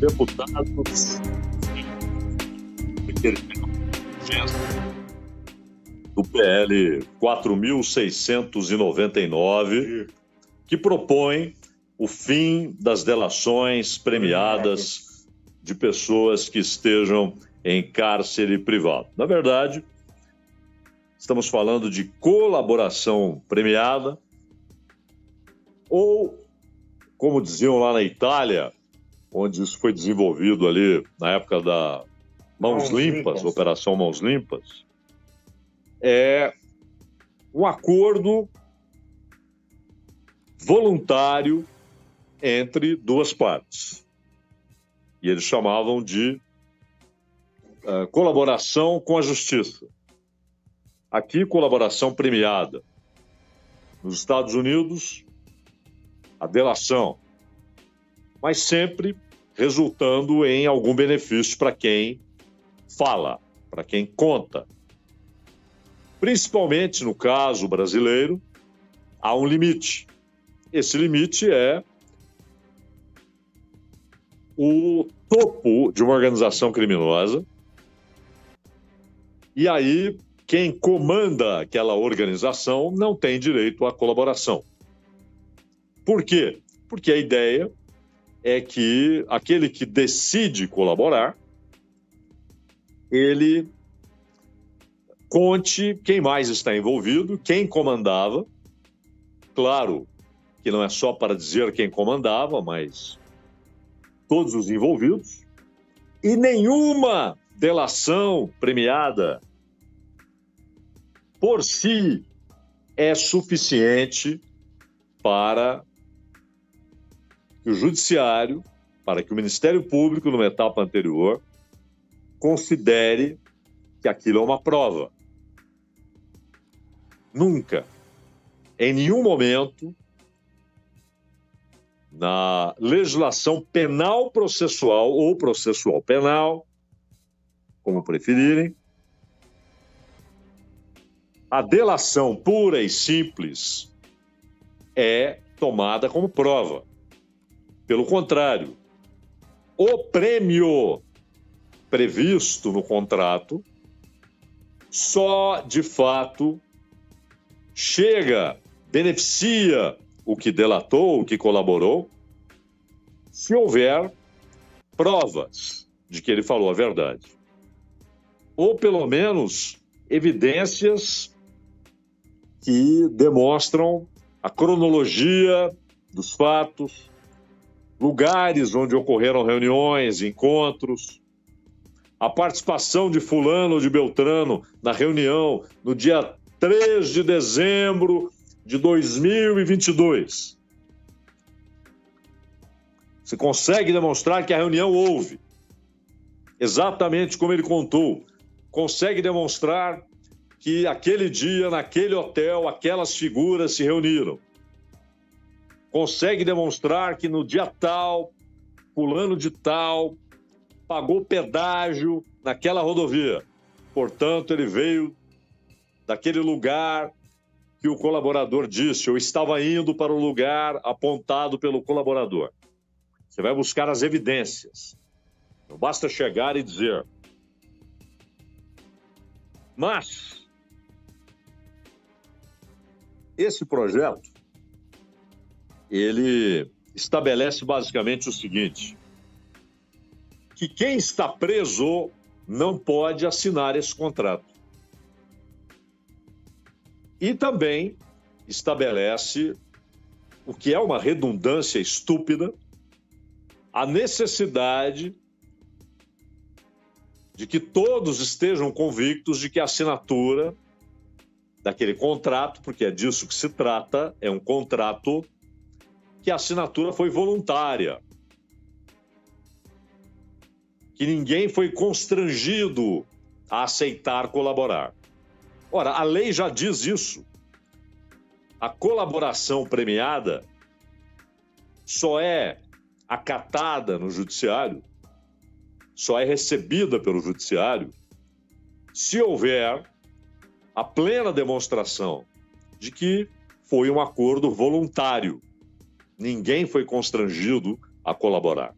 deputados do PL 4.699, que propõe o fim das delações premiadas de pessoas que estejam em cárcere privado. Na verdade, estamos falando de colaboração premiada, ou, como diziam lá na Itália, onde isso foi desenvolvido ali na época da Mãos, Mãos limpas, limpas, Operação Mãos Limpas, é um acordo voluntário entre duas partes. E eles chamavam de uh, colaboração com a justiça. Aqui, colaboração premiada. Nos Estados Unidos, a delação. Mas sempre resultando em algum benefício para quem fala, para quem conta. Principalmente no caso brasileiro, há um limite. Esse limite é o topo de uma organização criminosa. E aí, quem comanda aquela organização não tem direito à colaboração. Por quê? Porque a ideia é que aquele que decide colaborar, ele conte quem mais está envolvido, quem comandava. Claro que não é só para dizer quem comandava, mas todos os envolvidos, e nenhuma delação premiada por si é suficiente para o judiciário, para que o Ministério Público, numa etapa anterior, considere que aquilo é uma prova. Nunca, em nenhum momento, na legislação penal processual ou processual penal, como preferirem, a delação pura e simples é tomada como prova. Pelo contrário, o prêmio previsto no contrato só de fato chega, beneficia o que delatou, o que colaborou, se houver provas de que ele falou a verdade. Ou pelo menos evidências que demonstram a cronologia dos fatos, lugares onde ocorreram reuniões, encontros, a participação de Fulano de Beltrano na reunião no dia 3 de dezembro de 2022. Você consegue demonstrar que a reunião houve, exatamente como ele contou. Consegue demonstrar que aquele dia, naquele hotel, aquelas figuras se reuniram. Consegue demonstrar que no dia tal, fulano de tal, pagou pedágio naquela rodovia. Portanto, ele veio daquele lugar que o colaborador disse, eu estava indo para o lugar apontado pelo colaborador. Você vai buscar as evidências. Não basta chegar e dizer. Mas esse projeto ele estabelece basicamente o seguinte: que quem está preso não pode assinar esse contrato. E também estabelece o que é uma redundância estúpida, a necessidade de que todos estejam convictos de que a assinatura daquele contrato, porque é disso que se trata, é um contrato que a assinatura foi voluntária. Que ninguém foi constrangido a aceitar colaborar. Ora, a lei já diz isso. A colaboração premiada só é acatada no judiciário, só é recebida pelo judiciário se houver a plena demonstração de que foi um acordo voluntário. Ninguém foi constrangido a colaborar.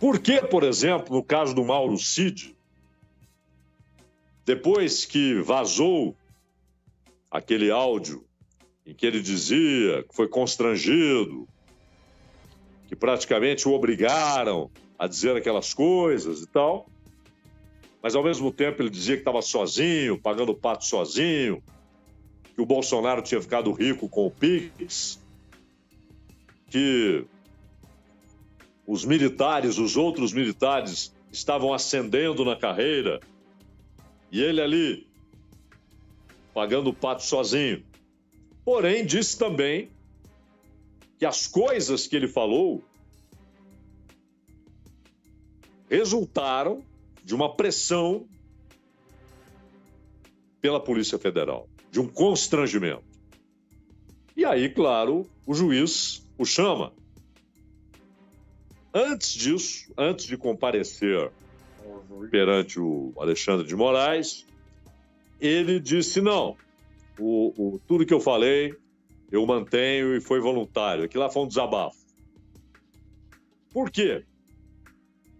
Por que, por exemplo, no caso do Mauro Cid, depois que vazou aquele áudio em que ele dizia que foi constrangido, que praticamente o obrigaram a dizer aquelas coisas e tal, mas ao mesmo tempo ele dizia que estava sozinho, pagando o pato sozinho, que o Bolsonaro tinha ficado rico com o Pix, que os militares, os outros militares, estavam ascendendo na carreira e ele ali pagando o pato sozinho. Porém, disse também que as coisas que ele falou resultaram de uma pressão pela Polícia Federal, de um constrangimento. E aí, claro, o juiz o chama. Antes disso, antes de comparecer perante o Alexandre de Moraes, ele disse: não, o, o, tudo que eu falei eu mantenho e foi voluntário. Aquilo lá foi um desabafo. Por quê?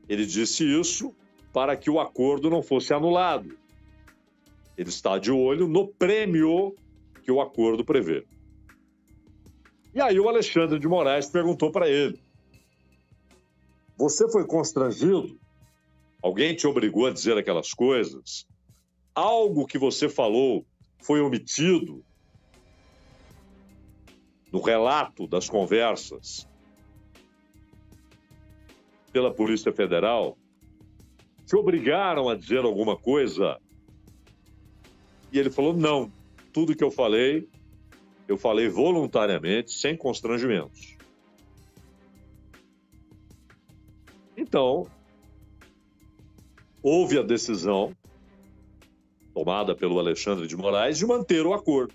Ele disse isso para que o acordo não fosse anulado. Ele está de olho no prêmio que o acordo prevê. E aí o Alexandre de Moraes perguntou para ele: Você foi constrangido? Alguém te obrigou a dizer aquelas coisas? Algo que você falou foi omitido no relato das conversas pela Polícia Federal? Te obrigaram a dizer alguma coisa? E ele falou: não, tudo que eu falei, eu falei voluntariamente, sem constrangimentos. Então, houve a decisão tomada pelo Alexandre de Moraes de manter o acordo.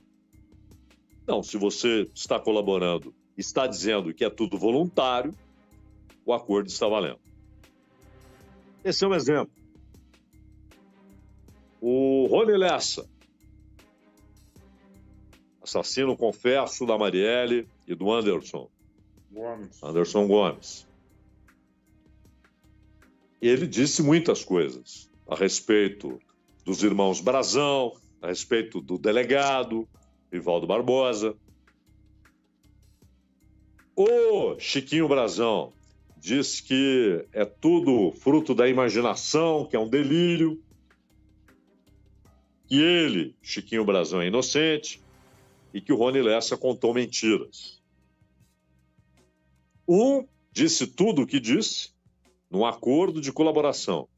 Não, se você está colaborando, está dizendo que é tudo voluntário, o acordo está valendo. Esse é um exemplo. O Rony Lessa, assassino confesso da Marielle e do Anderson. Gomes. Anderson Gomes. Ele disse muitas coisas a respeito dos irmãos Brazão, a respeito do delegado, Rivaldo Barbosa. O Chiquinho Brazão diz que é tudo fruto da imaginação, que é um delírio, que ele, Chiquinho Brazão, é inocente e que o Rony Lessa contou mentiras. Um disse tudo o que disse num acordo de colaboração.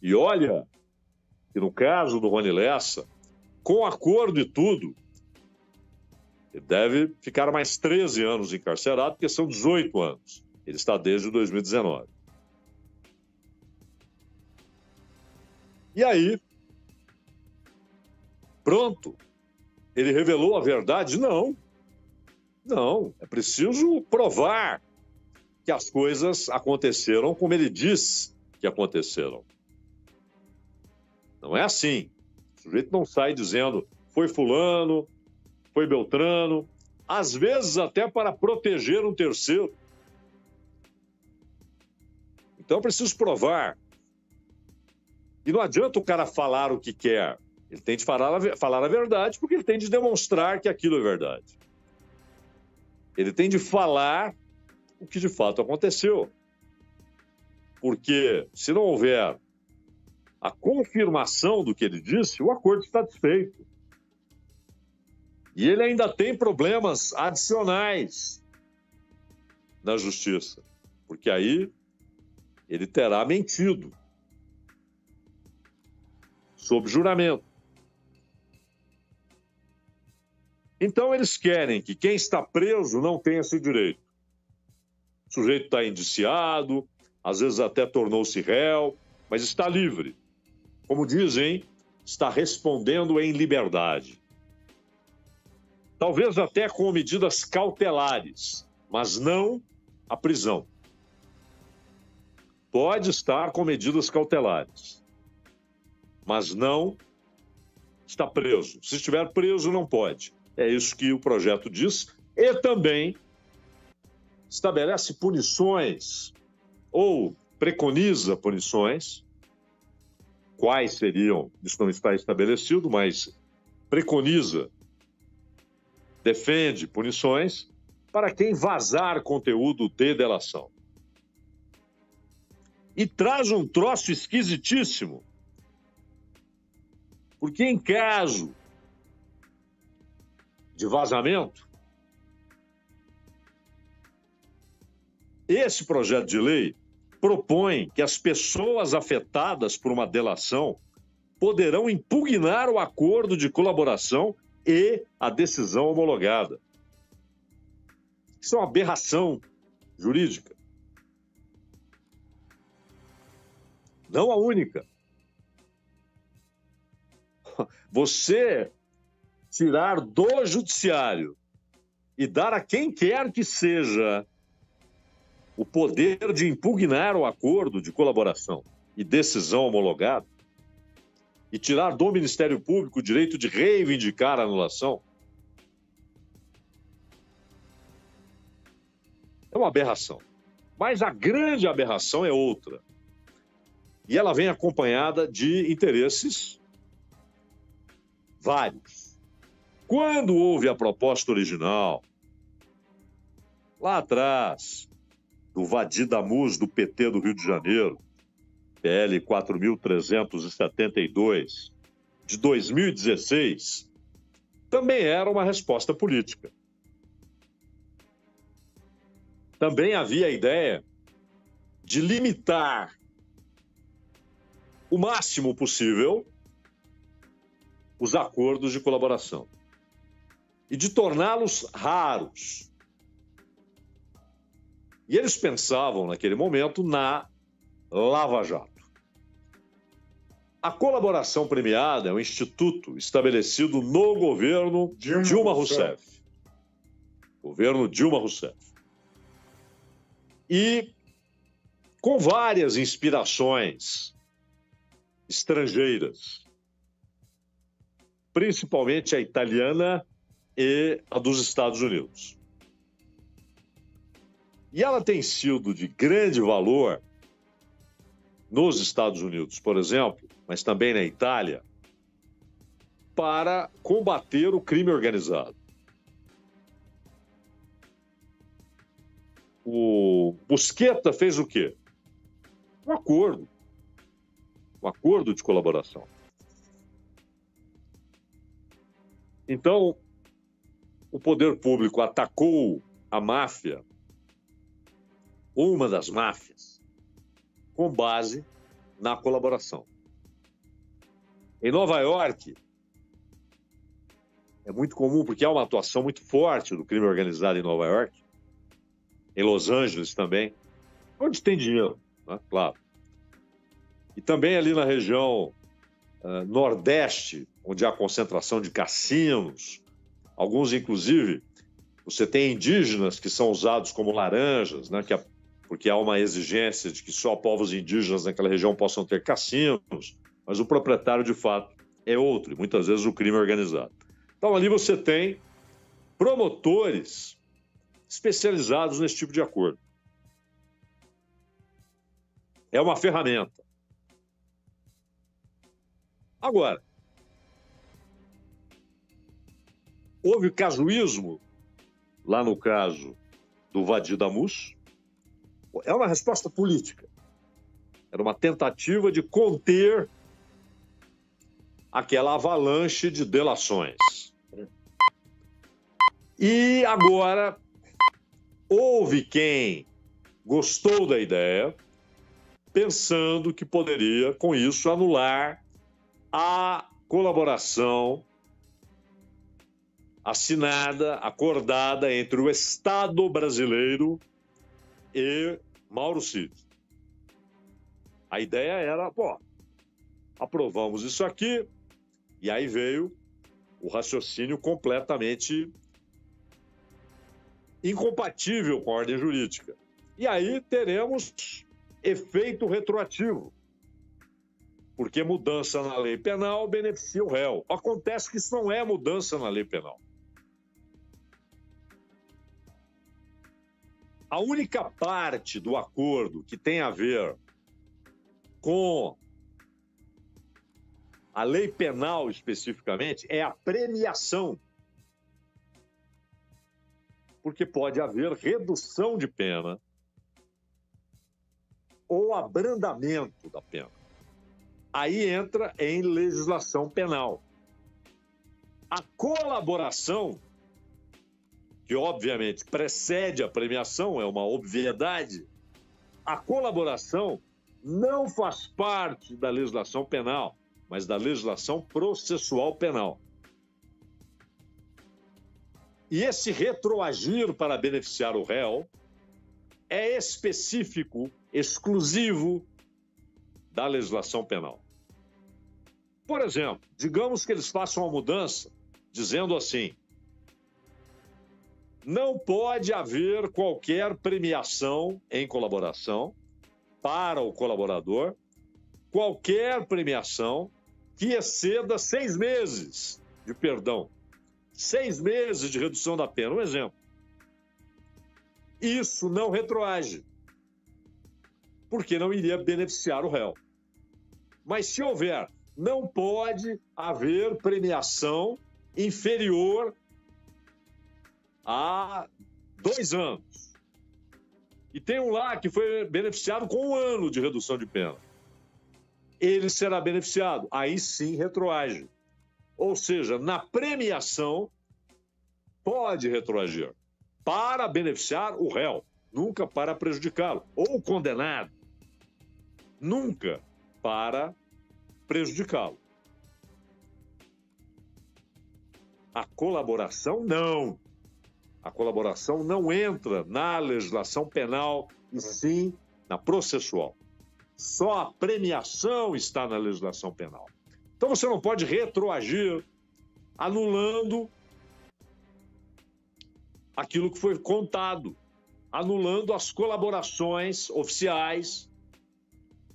E olha que no caso do Rony Lessa, com acordo e tudo, ele deve ficar mais 13 anos encarcerado, porque são 18 anos. Ele está desde 2019. E aí, pronto, ele revelou a verdade? Não. Não, é preciso provar que as coisas aconteceram como ele diz que aconteceram. Não é assim. O sujeito não sai dizendo foi fulano, foi Beltrano, às vezes até para proteger um terceiro. Então é preciso provar. E não adianta o cara falar o que quer. Ele tem de falar, falar a verdade, porque ele tem de demonstrar que aquilo é verdade. Ele tem de falar o que de fato aconteceu. Porque se não houver a confirmação do que ele disse, o acordo está desfeito. E ele ainda tem problemas adicionais na justiça, porque aí ele terá mentido sob juramento. Então, eles querem que quem está preso não tenha esse direito. O sujeito está indiciado, às vezes até tornou-se réu, mas está livre. Como dizem, está respondendo em liberdade. Talvez até com medidas cautelares, mas não a prisão pode estar com medidas cautelares, mas não está preso. Se estiver preso, não pode. É isso que o projeto diz. E também estabelece punições ou preconiza punições. Quais seriam? Isso não está estabelecido, mas preconiza, defende punições para quem vazar conteúdo de delação. E traz um troço esquisitíssimo. Porque em caso de vazamento, esse projeto de lei propõe que as pessoas afetadas por uma delação poderão impugnar o acordo de colaboração e a decisão homologada. Isso é uma aberração jurídica. Não a única. Você tirar do judiciário e dar a quem quer que seja o poder de impugnar o acordo de colaboração e decisão homologada e tirar do Ministério Público o direito de reivindicar a anulação é uma aberração. Mas a grande aberração é outra. E ela vem acompanhada de interesses vários. Quando houve a proposta original, lá atrás, do Vadi Damus, do PT do Rio de Janeiro, PL 4.372, de 2016, também era uma resposta política. Também havia a ideia de limitar o máximo possível os acordos de colaboração e de torná-los raros. E eles pensavam, naquele momento, na Lava Jato. A colaboração premiada é um instituto estabelecido no governo Dilma, Dilma Rousseff. Rousseff. Governo Dilma Rousseff. E com várias inspirações estrangeiras, principalmente a italiana e a dos Estados Unidos. E ela tem sido de grande valor nos Estados Unidos, por exemplo, mas também na Itália, para combater o crime organizado. O Busqueta fez o quê? Um acordo. Um acordo de colaboração. Então, o poder público atacou a máfia, uma das máfias, com base na colaboração. Em Nova York, é muito comum, porque há uma atuação muito forte do crime organizado em Nova York, em Los Angeles também, onde tem dinheiro, né? claro. E também ali na região uh, nordeste, onde há concentração de cassinos, alguns inclusive, você tem indígenas que são usados como laranjas, né? é porque há uma exigência de que só povos indígenas naquela região possam ter cassinos, mas o proprietário de fato é outro, e muitas vezes o crime organizado. Então ali você tem promotores especializados nesse tipo de acordo. É uma ferramenta. Agora, houve casuísmo lá no caso do Vadir Damus, é uma resposta política. Era uma tentativa de conter aquela avalanche de delações. E agora houve quem gostou da ideia, pensando que poderia, com isso, anular a colaboração assinada, acordada entre o Estado brasileiro e Mauro Cid. A ideia era, pô, aprovamos isso aqui, e aí veio o raciocínio completamente incompatível com a ordem jurídica. E aí teremos efeito retroativo, porque mudança na lei penal beneficia o réu. Acontece que isso não é mudança na lei penal. A única parte do acordo que tem a ver com a lei penal especificamente é a premiação. Porque pode haver redução de pena ou abrandamento da pena. Aí entra em legislação penal. A colaboração, que obviamente precede a premiação, é uma obviedade, a colaboração não faz parte da legislação penal, mas da legislação processual penal. E esse retroagir para beneficiar o réu é específico, exclusivo da legislação penal. Por exemplo, digamos que eles façam uma mudança dizendo assim: não pode haver qualquer premiação em colaboração para o colaborador, qualquer premiação que exceda seis meses de perdão, seis meses de redução da pena. Um exemplo. Isso não retroage, porque não iria beneficiar o réu. Mas se houver, não pode haver premiação inferior a dois anos. E tem um lá que foi beneficiado com um ano de redução de pena ele será beneficiado. Aí sim retroage. Ou seja, na premiação, pode retroagir para beneficiar o réu, nunca para prejudicá-lo, ou o condenado, nunca para prejudicá-lo. A colaboração, não. A colaboração não entra na legislação penal e sim na processual. Só a premiação está na legislação penal. Então você não pode retroagir anulando aquilo que foi contado, anulando as colaborações oficiais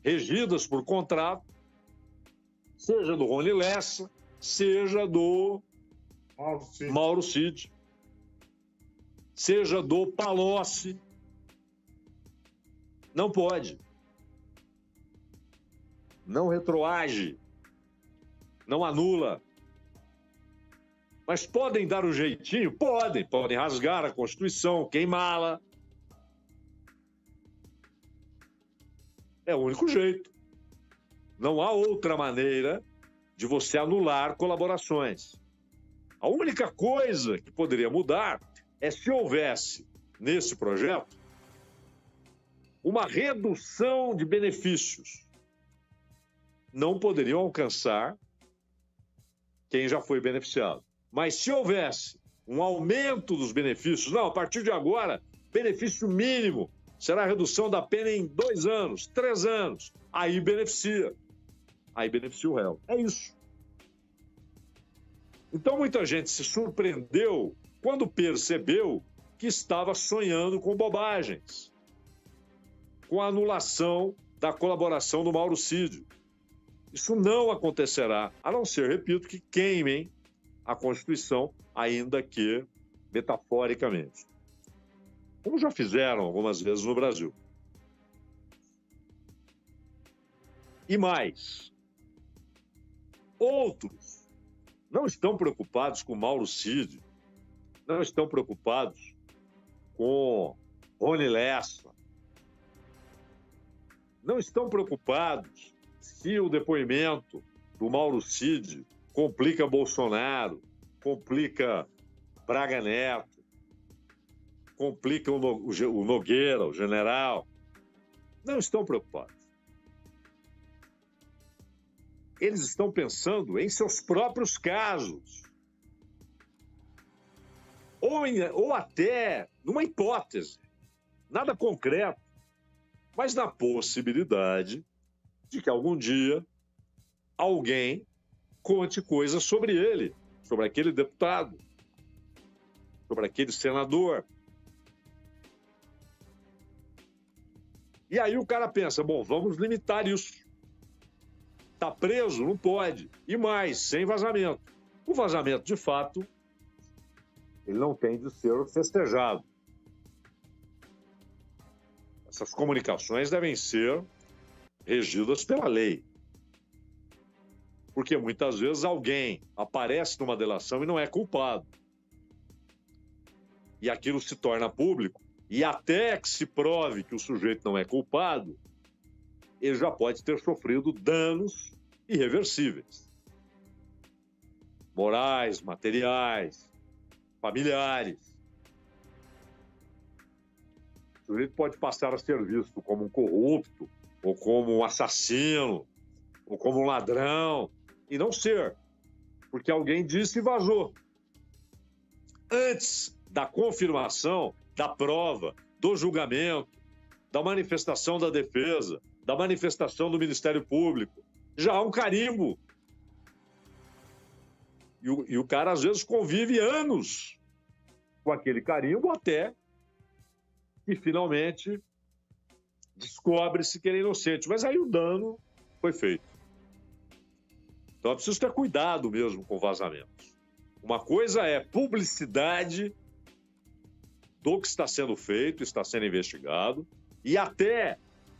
regidas por contrato, seja do Rony Lessa, seja do Mauro Cid, Mauro Cid seja do Palocci. Não pode não retroage, não anula. Mas podem dar um jeitinho? Podem, podem rasgar a Constituição, queimá-la. É o único jeito. Não há outra maneira de você anular colaborações. A única coisa que poderia mudar é se houvesse nesse projeto uma redução de benefícios não poderiam alcançar quem já foi beneficiado. Mas se houvesse um aumento dos benefícios, não, a partir de agora, benefício mínimo será a redução da pena em dois anos, três anos, aí beneficia. Aí beneficia o réu. É isso. Então muita gente se surpreendeu quando percebeu que estava sonhando com bobagens, com a anulação da colaboração do Mauro Cid. Isso não acontecerá, a não ser, repito, que queimem a Constituição, ainda que metaforicamente. Como já fizeram algumas vezes no Brasil. E mais, outros não estão preocupados com Mauro Cid, não estão preocupados com Rony Lessa, não estão preocupados se o depoimento do Mauro Cid complica Bolsonaro, complica Braga Neto, complica o Nogueira, o general, não estão preocupados. Eles estão pensando em seus próprios casos. Ou, em, ou até numa hipótese, nada concreto, mas na possibilidade de que algum dia alguém conte coisas sobre ele, sobre aquele deputado, sobre aquele senador. E aí o cara pensa: bom, vamos limitar isso. Está preso? Não pode. E mais, sem vazamento. O vazamento, de fato, ele não tem de ser festejado. Essas comunicações devem ser regidas pela lei. Porque muitas vezes alguém aparece numa delação e não é culpado. E aquilo se torna público, e até que se prove que o sujeito não é culpado, ele já pode ter sofrido danos irreversíveis morais, materiais, familiares. O sujeito pode passar a ser visto como um corrupto, ou como um assassino, ou como um ladrão, e não ser, porque alguém disse e vazou. Antes da confirmação, da prova, do julgamento, da manifestação da defesa, da manifestação do Ministério Público, já há um carimbo. E o, e o cara, às vezes, convive anos com aquele carimbo até que finalmente descobre-se que ele é inocente. Mas aí o dano foi feito. Então é preciso ter cuidado mesmo com vazamentos. Uma coisa é publicidade do que está sendo feito, está sendo investigado, e até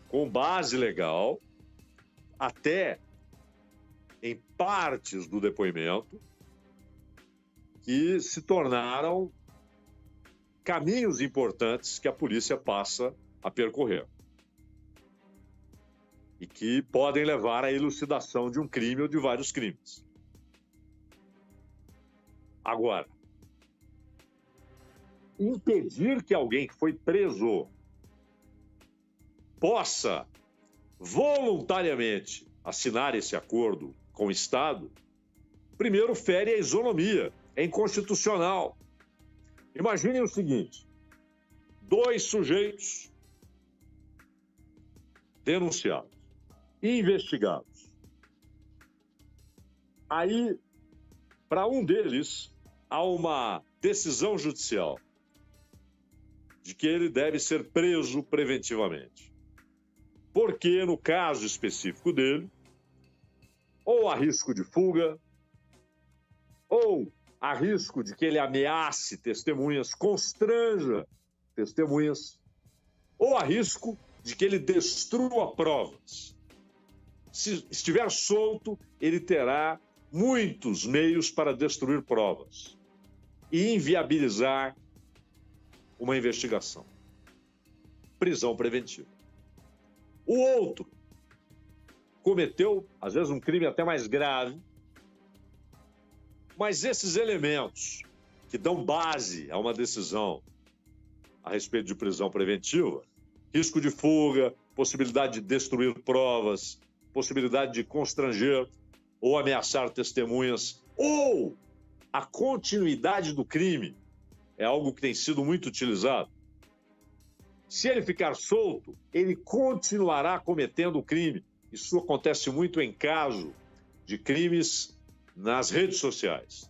com base legal, até em partes do depoimento, que se tornaram caminhos importantes que a polícia passa a percorrer e que podem levar à elucidação de um crime ou de vários crimes. Agora, impedir que alguém que foi preso possa voluntariamente assinar esse acordo com o Estado, primeiro fere a isonomia, é inconstitucional. Imaginem o seguinte: dois sujeitos denunciados, investigados. Aí, para um deles, há uma decisão judicial de que ele deve ser preso preventivamente. Porque, no caso específico dele, ou há risco de fuga, ou há risco de que ele ameace testemunhas, constranja testemunhas, ou há risco de que ele destrua provas. Se estiver solto, ele terá muitos meios para destruir provas e inviabilizar uma investigação. Prisão preventiva. O outro cometeu, às vezes, um crime até mais grave, mas esses elementos que dão base a uma decisão a respeito de prisão preventiva, risco de fuga, possibilidade de destruir provas, possibilidade de constranger ou ameaçar testemunhas, ou a continuidade do crime, é algo que tem sido muito utilizado. Se ele ficar solto, ele continuará cometendo o crime. Isso acontece muito em caso de crimes nas redes sociais.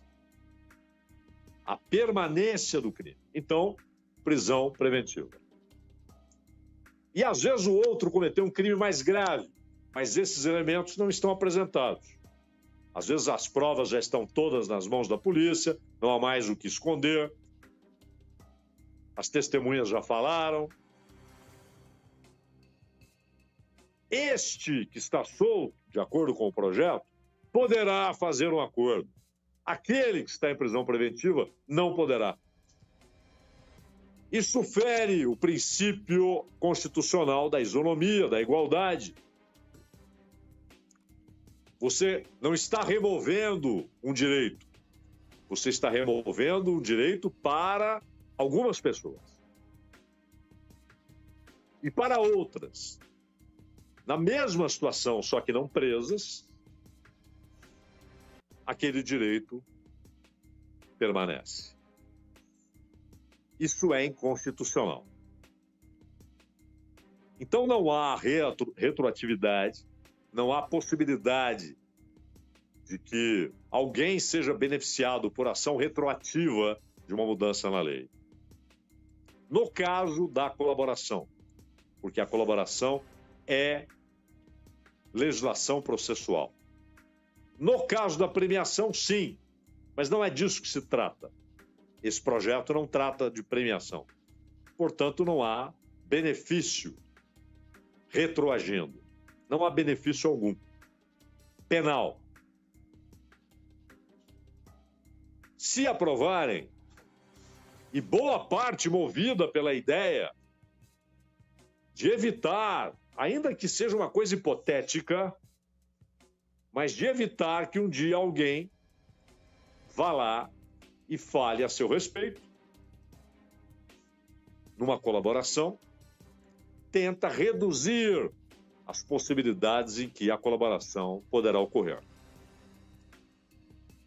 A permanência do crime. Então, prisão preventiva. E às vezes o outro cometeu um crime mais grave, mas esses elementos não estão apresentados. Às vezes as provas já estão todas nas mãos da polícia, não há mais o que esconder. As testemunhas já falaram. Este que está solto, de acordo com o projeto, poderá fazer um acordo. Aquele que está em prisão preventiva não poderá. Isso fere o princípio constitucional da isonomia, da igualdade. Você não está removendo um direito, você está removendo um direito para algumas pessoas. E para outras, na mesma situação, só que não presas, aquele direito permanece. Isso é inconstitucional. Então não há retro, retroatividade, não há possibilidade de que alguém seja beneficiado por ação retroativa de uma mudança na lei. No caso da colaboração, porque a colaboração é legislação processual. No caso da premiação, sim, mas não é disso que se trata. Esse projeto não trata de premiação. Portanto, não há benefício retroagindo. Não há benefício algum. Penal. Se aprovarem, e boa parte movida pela ideia de evitar, ainda que seja uma coisa hipotética, mas de evitar que um dia alguém vá lá e fale a seu respeito, numa colaboração, tenta reduzir as possibilidades em que a colaboração poderá ocorrer.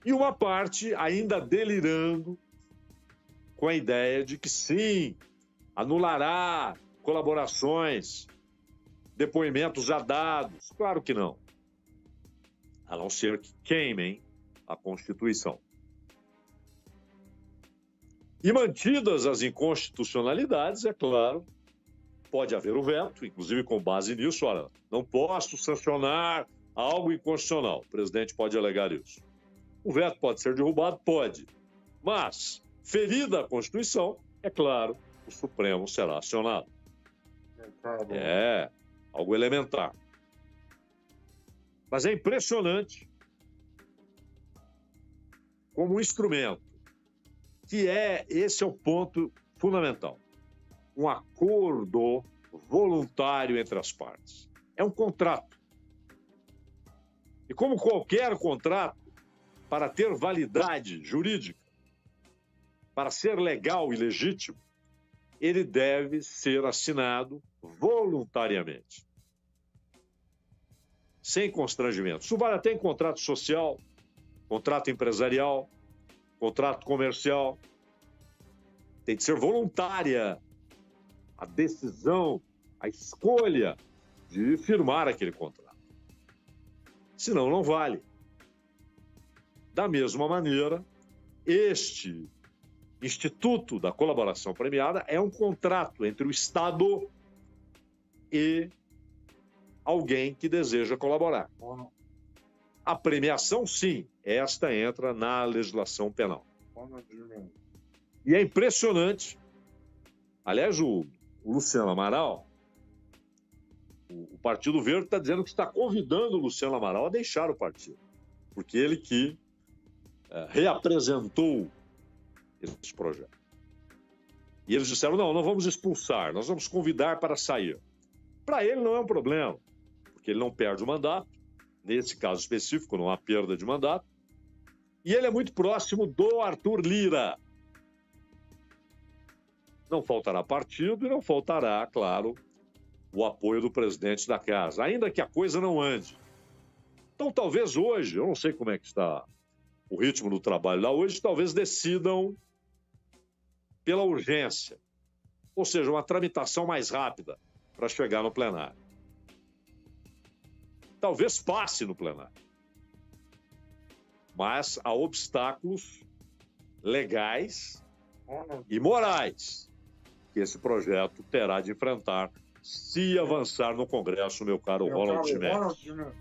E uma parte ainda delirando com a ideia de que sim, anulará colaborações, depoimentos já dados. Claro que não. A não ser que queimem a Constituição. E mantidas as inconstitucionalidades, é claro, pode haver o veto, inclusive com base nisso, olha, não posso sancionar algo inconstitucional. O presidente pode alegar isso. O veto pode ser derrubado? Pode. Mas Ferida a Constituição, é claro, o Supremo será acionado. É, algo elementar. Mas é impressionante como um instrumento, que é, esse é o ponto fundamental, um acordo voluntário entre as partes. É um contrato. E como qualquer contrato, para ter validade jurídica, para ser legal e legítimo, ele deve ser assinado voluntariamente. Sem constrangimento. Isso vale até em contrato social, contrato empresarial, contrato comercial. Tem que ser voluntária a decisão, a escolha de firmar aquele contrato. Senão, não vale. Da mesma maneira, este Instituto da Colaboração Premiada é um contrato entre o Estado e alguém que deseja colaborar. A premiação, sim, esta entra na legislação penal. E é impressionante. Aliás, o, o Luciano Amaral, o, o Partido Verde está dizendo que está convidando o Luciano Amaral a deixar o partido, porque ele que é, reapresentou esse projeto. E eles disseram: não, não vamos expulsar, nós vamos convidar para sair. Para ele não é um problema, porque ele não perde o mandato, nesse caso específico, não há perda de mandato, e ele é muito próximo do Arthur Lira. Não faltará partido e não faltará, claro, o apoio do presidente da casa, ainda que a coisa não ande. Então, talvez hoje, eu não sei como é que está o ritmo do trabalho lá hoje, talvez decidam pela urgência, ou seja, uma tramitação mais rápida para chegar no plenário. Talvez passe no plenário. Mas há obstáculos legais e morais que esse projeto terá de enfrentar se avançar no Congresso, meu caro Ronald Schmidt.